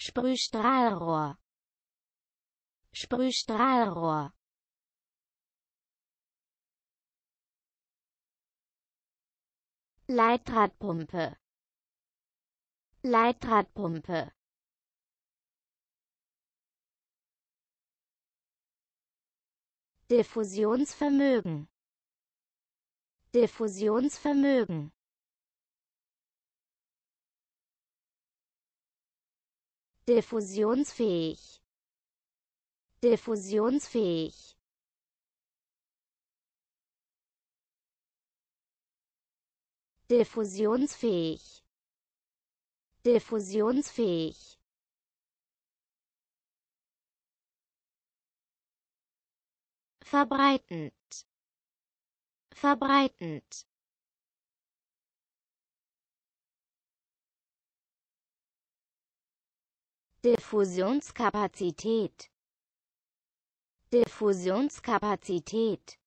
Sprühstrahlrohr. Sprühstrahlrohr. Leitradpumpe. Leitradpumpe. Diffusionsvermögen. Diffusionsvermögen diffusionsfähig. Diffusionsfähig. Diffusionsfähig. Diffusionsfähig. Verbreitend. Verbreitend Diffusionskapazität. Diffusionskapazität